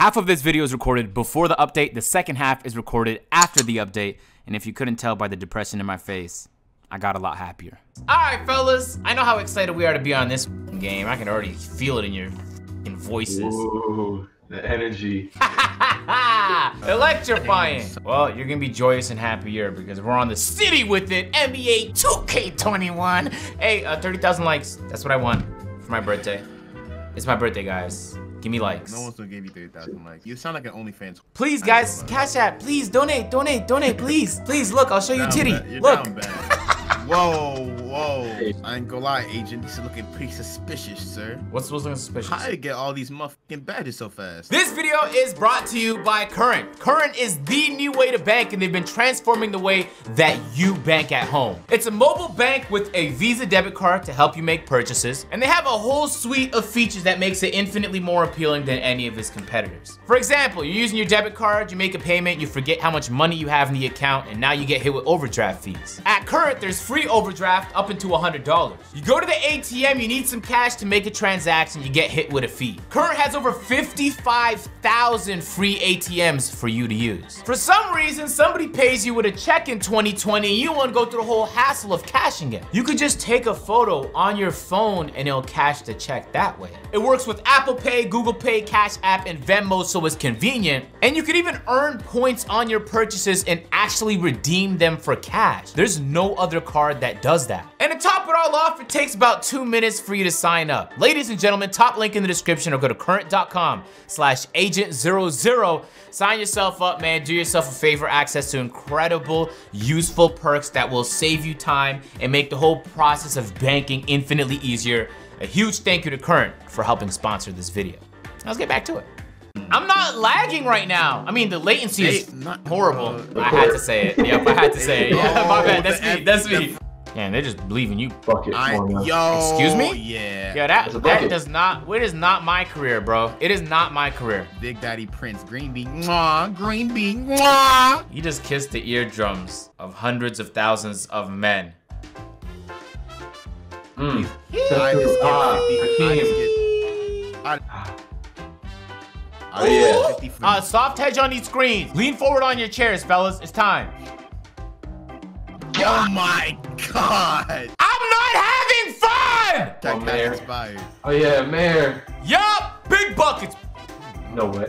Half of this video is recorded before the update, the second half is recorded after the update, and if you couldn't tell by the depression in my face, I got a lot happier. Alright fellas, I know how excited we are to be on this game. I can already feel it in your in voices. Ooh, the energy. Electrifying. Well, you're gonna be joyous and happier because we're on the city with it. NBA 2K21. Hey, uh, 30,000 likes. That's what I want for my birthday. It's my birthday, guys. Give me likes. No one's gonna give you 30,000 likes. You sound like an OnlyFans. Please, guys, Cash App. Please donate, donate, donate. Please, please. Look, I'll show you titty. Look. whoa, whoa. I ain't gonna lie, agent. This is looking pretty suspicious, sir. What's what's looking suspicious? How did you get all these motherfucking badges so fast? This video is brought to you by Current. Current is the new way to bank and they've been transforming the way that you bank at home. It's a mobile bank with a Visa debit card to help you make purchases and they have a whole suite of features that makes it infinitely more appealing than any of its competitors. For example, you're using your debit card, you make a payment, you forget how much money you have in the account and now you get hit with overdraft fees. At Current, there's free overdraft up into $100. You go to the ATM, you need some cash to make a transaction, you get hit with a fee. Current has over 55,000 free ATMs for you to use. For some reason, somebody pays you with a check in 2020 and you wanna go through the whole hassle of cashing it. You could just take a photo on your phone and it'll cash the check that way. It works with Apple Pay, Google Pay, Cash App, and Venmo so it's convenient. And you can even earn points on your purchases and actually redeem them for cash. There's no other card that does that. And to top it all off, it takes about two minutes for you to sign up. Ladies and gentlemen, top link in the description or go to current.com slash agent00. Sign yourself up, man. Do yourself a favor. Access to incredible, useful perks that will save you time and make the whole process of banking infinitely easier. A huge thank you to Current for helping sponsor this video. Let's get back to it. I'm not lagging right now. I mean, the latency is not- horrible. uh, I had to say it. Yep, I had to say it. Yeah, my bad. That's me. That's me. Man, they're just believing you. Bucket I, formula. yo. Excuse me? Yeah. Yeah, that that does not. It is not my career, bro. It is not my career. Big Daddy Prince, Green Bean, mwah, Green Bean, mwah. You just kissed the eardrums of hundreds of thousands of men. Mm. I just skipped Ah, 50. I Hakeem. just skipped. I, I Oh, yeah. just skipped 50 for Uh, soft hedge on these screens. Lean forward on your chairs, fellas. It's time. Oh my god! I'm not having fun! That Oh, got man. Oh yeah, mayor. Yup, big buckets. No way.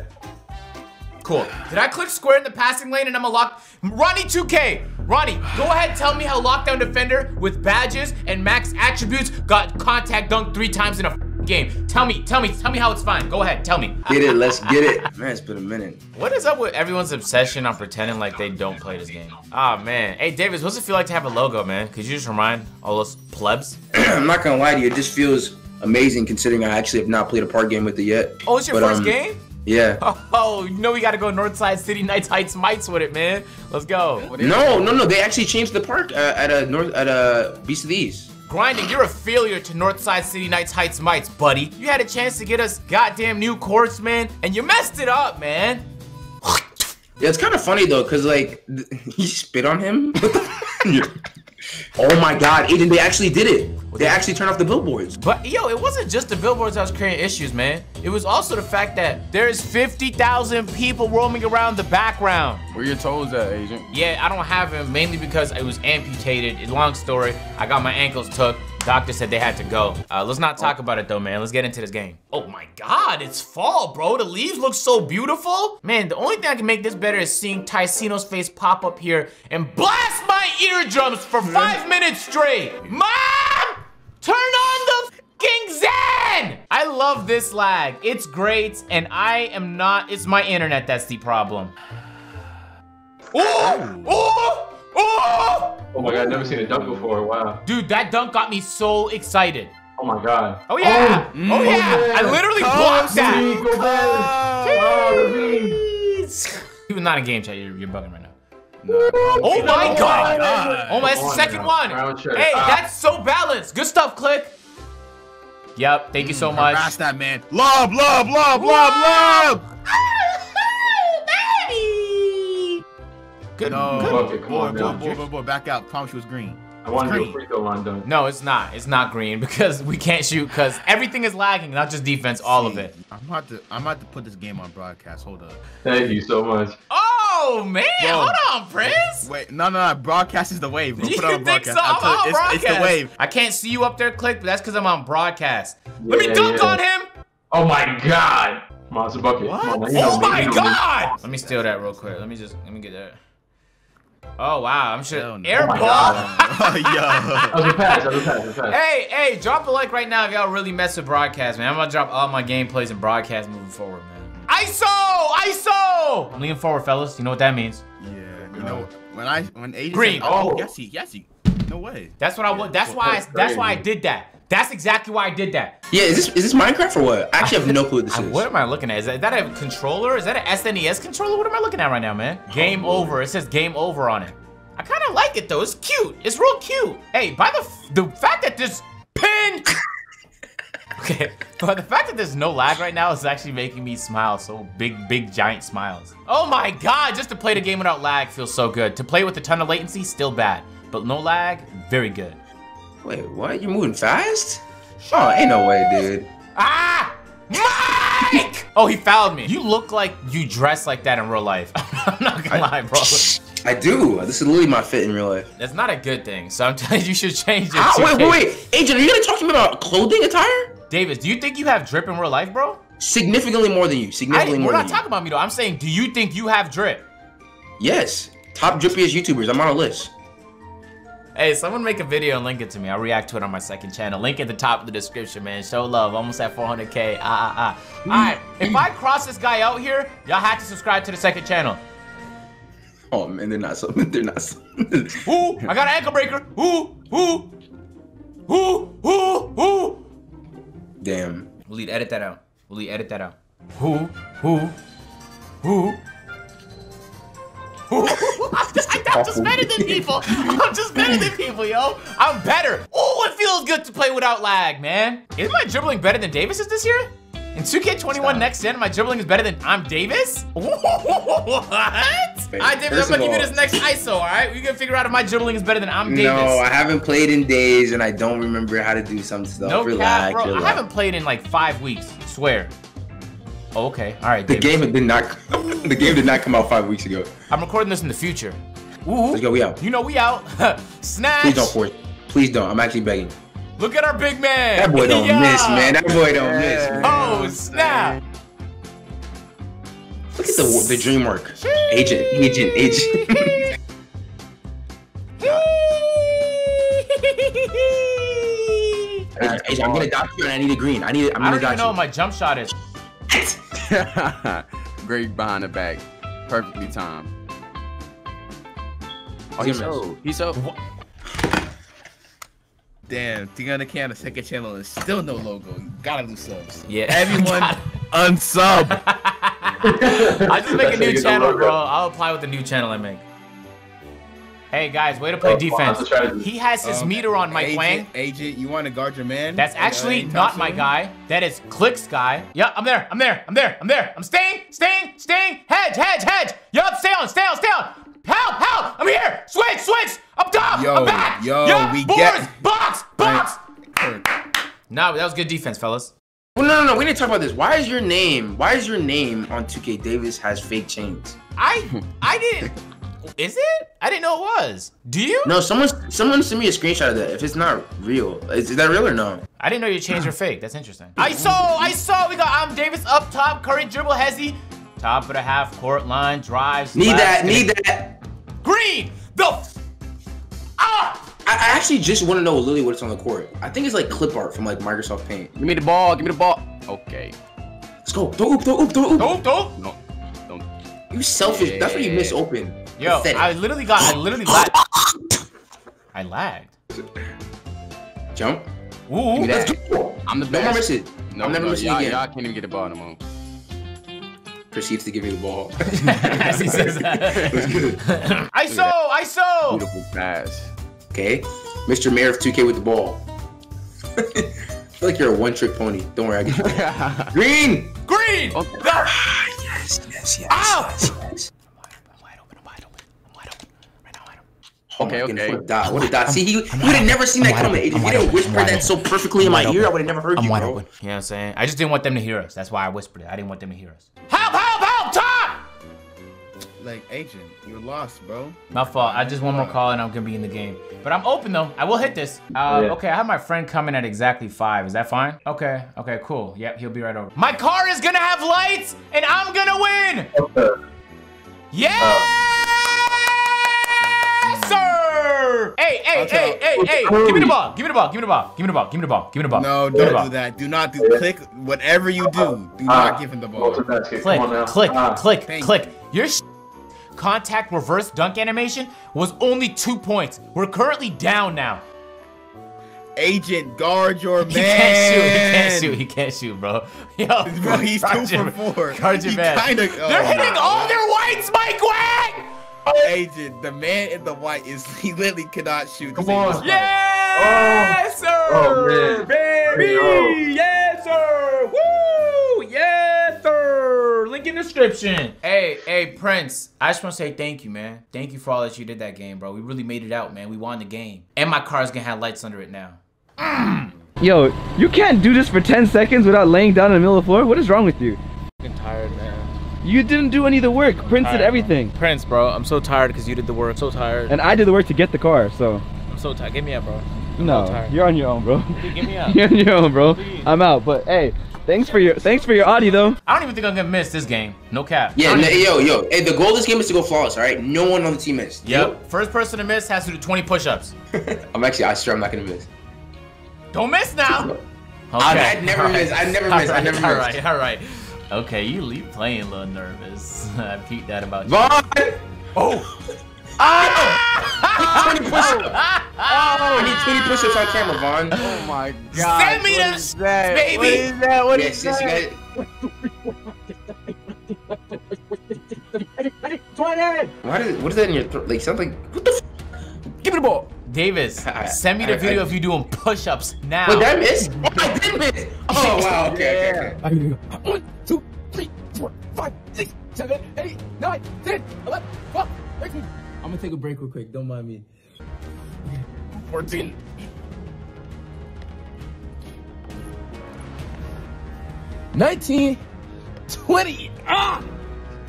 Cool. Did I click square in the passing lane and I'm a lock? Ronnie 2K. Ronnie, go ahead and tell me how Lockdown Defender with badges and max attributes got contact dunk three times in a f***ing game. Tell me, tell me, tell me how it's fine. Go ahead, tell me. Get it, let's get it. Man, it's been a minute. What is up with everyone's obsession on pretending like they don't play this game? Ah man. Hey Davis, what's it feel like to have a logo, man? Could you just remind all those plebs? I'm not gonna lie to you, it just feels amazing considering I actually have not played a part game with it yet. Oh, it's your But, first um, game? Yeah. Oh, you know we gotta go Northside City Knights Heights Mites with it, man. Let's go. No, no, no. They actually changed the park uh, at a north at a Beast of the East. Grinding, you're a failure to Northside City Knights Heights Mites, buddy. You had a chance to get us goddamn new courts, man, and you messed it up, man. Yeah, it's kind of funny though, cause like th- he spit on him. oh my God, Aiden! They actually did it. They actually turned off the billboards. But yo, it wasn't just the billboards that was creating issues, man. It was also the fact that there's 50,000 people roaming around the background. Where your toes at, Agent? Yeah, I don't have them mainly because it was amputated. Long story. I got my ankles took. Doctor said they had to go. Uh, let's not talk about it though, man. Let's get into this game. Oh my God, it's fall, bro. The leaves look so beautiful. Man, the only thing I can make this better is seeing Ticino's face pop up here and blast my eardrums for five minutes straight. Mom, turn on the fucking Zen. I love this lag. It's great, and I am not. It's my internet that's the problem. Oh! Oh! Oh! Oh my god, never seen a dunk before. Wow. Dude, that dunk got me so excited. Oh my god. Oh yeah! Oh, Oh, yeah! Oh, yeah. I literally Come blocked that. Go Ravine. Even not in game chat, you're, you're bugging right now. No. Oh my god! God. Oh my, that's the second now. one. Hey, Ah. that's so balanced. Good stuff, Clique. Yep, thank you so much. Harass that man. Love, love, love, love, love. Good. No, good. Bucket, come boy, on boy, now. boy, boy, boy, back out. Promise you was green. I want to do a free throw line dunk. No, it's not. It's not green because we can't shoot because everything is lagging, not just defense, all of it. I'm about to I'm about to put this game on broadcast. Hold up. Thank you so much. Oh Oh, man, Bro. hold on, Prince. Wait, no, no, no. Broadcast is the wave, bro. You Put it on think broadcast. so? I'll I'm on it's, broadcast. it's the wave. I can't see you up there, Clique, but that's because I'm on broadcast. Let me Yeah, dunk yeah. on him. Oh my god! Monster bucket. What? On, now, you know Oh my me. god! Let me steal that real quick. Let me just let me get that. Oh wow, I'm sure. Hell no. Air Oh my ball. oh, yo. That pass. That was a pass. That was a pass. Hey, hey, drop a like right now if y'all really mess with broadcast, man. I'm gonna drop all my gameplays and broadcast moving forward, man. ISO! ISO! I'm leaning forward, fellas. You know what that means. Yeah, you know when I when Asian Green. Said, oh, Oh. yes, he, yes, he. No way. That's what I want. That's why. I, that's why I did that. That's exactly why I did that. Yeah, is this is this Minecraft or what? I actually have no clue what this is. what am I looking at? Is that, is that a controller? Is that an SNES controller? What am I looking at right now, man? Game over. It says game over on it. I kind of like it though. It's cute. It's real cute. Hey, by the f- the fact that this pin. Okay, but the fact that there's no lag right now is actually making me smile. So big, big, giant smiles. Oh my god! Just to play the game without lag feels so good. To play with a ton of latency, still bad. But no lag, very good. Wait, what? You're moving fast? Oh, ain't no way, dude. Ah! Mike! Oh, he fouled me. You look like you dress like that in real life. I'm not gonna lie, bro. I do. This is literally my fit in real life. That's not a good thing. So I'm telling you, you should change it. Ah, wait, wait, wait. Agent, are you gonna talk to me about clothing attire? Davis, do you think you have drip in real life, bro? Significantly more than you. Significantly we're more not than talking about me though. I'm saying, do you think you have drip? Yes. Top drippiest YouTubers. I'm on a list. Hey, someone make a video and link it to me. I'll react to it on my second channel. Link at the top of the description, man. Show love. Almost at 400k. Ah, ah, ah. All right. If I cross this guy out here, y'all have to subscribe to the second channel. Oh man, they're not so. They're not so. Ooh, I got an ankle breaker. Ooh, ooh, ooh, ooh, ooh. Damn. We'll edit that out. We'll edit that out. Who? Who? Who? Who? I'm just, I'm just better than people. I'm just better than people, yo. I'm better. Oh, it feels good to play without lag, man. Is my dribbling better than Davis's this year? In 2K21 next gen, my dribbling is better than I'm Davis? What? Wait, Alright, Davis, I'm first gonna of give you this next ISO, alright? we gonna figure out if my dribbling is better than I'm Davis. No, I haven't played in days, and I don't remember how to do some stuff. No relax, cap, bro. relax. I haven't played in like five weeks. Swear. Oh, okay. All right. The Davis. game did not. the game did not come out five weeks ago. I'm recording this in the future. Ooh. Let's go. We out. You know we out. Snatch. Please don't force. Please don't. I'm actually begging. Look at our big man. That boy don't Yeah. miss, man. That boy don't miss. Man. Oh snap. Look at the the dream work. Agent, agent, agent. agent, agent, I'm gonna dock you, and I need a green. I need. I'm I gonna don't even know what my jump shot is. Great behind the back. Perfectly timed. Oh, He's he's. He's so. Damn, Tigana Can, the second channel is still no logo. You gotta lose subs. Yeah. Everyone unsub. I just make a new you get the channel, bro. I'll apply with the new channel I make. Hey guys, way to play Oh, defense. that's. He has his Um, meter on Mike agent, Wang. Agent, you want to guard your man? That's actually anytime not my soon? guy. That is Clique's guy. Yup, I'm there. I'm there. I'm there. I'm there. I'm staying, staying, staying. Hedge, hedge, hedge. Yup, stay on, stay on, stay on. Help, help. I'm here. Switch, switch. Up top. Yo, I'm back. yo, Yup, we boards, get- box, box. Kurt, Nah, that was good defense, fellas. Well, no, no, no. We didn't talk about this. Why is your name? Why is your name on 2K Davis has fake chains? I, I didn't. Is it? I didn't know it was. Do you? No, someone, someone send me a screenshot of that. If it's not real, is, is that real or no? I didn't know your chains were fake. That's interesting. I saw, I saw. We got I'm Davis up top. Curry dribble hezzy. Top of the half court line drives. Need left, that. Need that. Green. The. F-. I, I actually just want to know literally what's on the court. I think it's like clip art from like Microsoft Paint. Give me the ball. Give me the ball. Okay. Let's go. Throw oop, throw oop, throw oop. Don't, don't. No. Don't. You selfish. That's what you miss open. Yo, Pathetic. I literally got, I literally lagged. I lagged. Jump. Ooh, Give me let's that. go. I'm the best. Don't best. misses. No, I'm never no, missing y'all, again. y'all can't even get the ball no more. Proceeds to give me the ball. As he says that. I saw, I saw. Beautiful pass. Okay. Mr. Mayor of 2K with the ball. I feel like you're a one trick pony. Don't worry, I get you. Green! Green. Okay. Ah, Ah, yes, yes, yes. Ow! yes, yes. I'm wide open, I'm wide open. I'm wide open. Right now, I'm wide open. Oh Okay, okay. What a dot. What a dot. See, he, you would have never seen that coming. open. If you didn't whisper that open. so perfectly in my wide ear, I would have never heard I'm you, wide bro. open. You know what I'm saying? I just didn't want them to hear us. That's why I whispered it. I didn't want them to hear us. Tom! Like, agent, you're lost, bro. My fault. I just one more call and I'm gonna be in the game. But I'm open though. I will hit this. Uh, Yeah. Okay, I have my friend coming at exactly five. Is that fine? Okay. Okay. Cool. Yep. He'll be right over. My car is gonna have lights and I'm gonna win. Okay. Yes, sir. Hey, hey, hey, hey, hey. Give me the ball. Give me the ball. Give me the ball. Give me the ball. Give me the ball. Give me the ball. No, Give don't ball. do that. Do not do. Clique whatever you do. Do Ah, not give him the ball. multitasking. Clique, Come Clique, Ah. Clique, Thank Clique. Your sh- contact reverse dunk animation was only two points. We're currently down now. Agent, guard your He man. can't shoot. He can't shoot. He can't shoot, bro. Yo, Bro, he's guard two your- for four. Guard your He man. kinda- They're oh, hitting nah. all their whites, Mike Wang. Agent, the man in the white is he literally cannot shoot. Come on. his Yes, oh. sir. Oh, man. Baby. Yo. Yes, sir. Woo. Yes, sir. Link in description. Hey, hey, Prince. I just want to say thank you, man. Thank you for all that you did that game, bro. We really made it out, man. We won the game. And my car's gonna have lights under it now. Mm. Yo, you can't do this for 10 seconds without laying down in the middle of the floor? What is wrong with you? fucking tired, man. You didn't do any of the work. Prince did Tired, everything. Prince, bro, I'm so tired because you did the work. So tired. And I did the work to get the car, so. I'm so tired. Give me up, bro. I'm No, so tired. you're on your own, bro. Dude, get me up. you're on your own, bro. Please. I'm out. But hey, thanks for your thanks for your audio though. I don't even think I'm gonna miss this game. No cap. I Yeah, no, yo, yo. Hey, the goal of this game is to go flawless, all right? No one on the team missed. Yep. First person to miss has to do 20 push-ups. I'm actually, I swear I'm not gonna miss. Don't miss now. I'd- I'd never miss. I'd never miss. I'd never All miss. right, all right. Okay, you leave playing a little nervous. I peeped that about you. Vaughn! Oh! 20 push-ups. I need 20 push-ups on camera, Vaughn. Oh my god. Send me them, s- baby. that? What yes, yes, you got it. Why did, what is that in your throat? Like, sounds like, what the f- Give me the ball. Davis, I- send me the I- video I- of you doing push-ups now. Wait, did I miss? Oh, I did miss! Oh, wow, okay, okay, okay. One, two, three, four, five, six, seven, eight, nine, ten, eleven, twelve, thirteen. I'm gonna take a break real quick. Don't mind me. 14. Nineteen, twenty. Ah!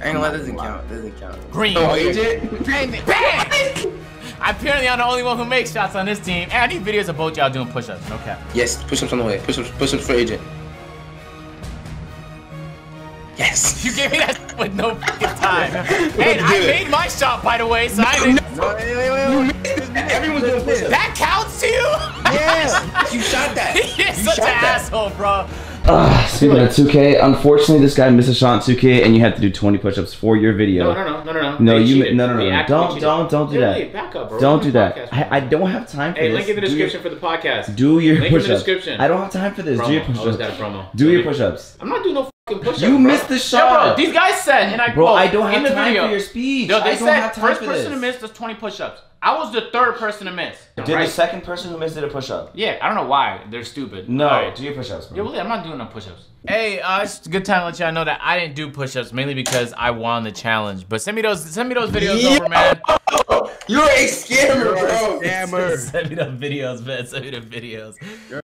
I ain't gonna lie, that doesn't count. Doesn't count. Green. Oh, agent? Bang! Bang! Apparently, I'm the only one who makes shots on this team. And I need videos of both y'all doing push-ups. Okay. Yes, push-ups on the way. Push-ups, push-ups for agent. Yes. You gave me that with no fucking time. and I made my shot, by the way, so I didn't. Everyone's doing push-ups. That counts to you? Yes, you shot that. You're You such shot an that. asshole, bro. Ah, speaking of 2K, unfortunately this guy missed a shot in 2K and you have to do 20 push-ups for your video. no, no, no, No, you no no no, no. don't don't don't do that. Back up, bro. Don't do that. I, I don't have time for Hey, this. link in the Do your- description for the podcast. Do your Link in the push-ups. description. I don't have time for this. Do your Promo. Always push-ups. got a promo. Do your push-ups. I'm not doing no fucking push-ups. You bro. missed the Yeah, shot. bro, these guys said, and I Bro, quote, I don't have in the time video, for your speech. No, they I don't said have time first person to miss does 20 push-ups. I was the third person to miss. Did right? the second person who missed it a push-up? Yeah, I don't know why. They're stupid. No, All right. do your push-ups, bro. Yeah, well, I'm not doing no push-ups. Hey, uh, it's a good time to let y'all know that I didn't do push-ups mainly because I won the challenge. But send me those, send me those videos over, man. You're a scammer, bro. Scammer. send me the videos, man. Send me the videos.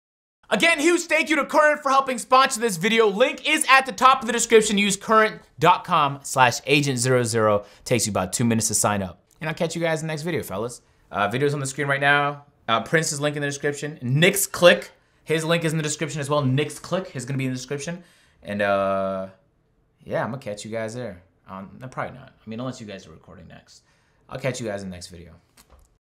Again, huge thank you to Current for helping sponsor this video. Link is at the top of the description. Use current.com slash agent00. Takes you about two minutes to sign up. And I'll catch you guys in the next video, fellas. Uh, videos on the screen right now. Uh, Prince's link in the description. Nick's Clique, his link is in the description as well. Nick's Clique is gonna be in the description. And uh, yeah, I'm gonna catch you guys there. Um, probably not. I mean, unless you guys are recording next. I'll catch you guys in the next video.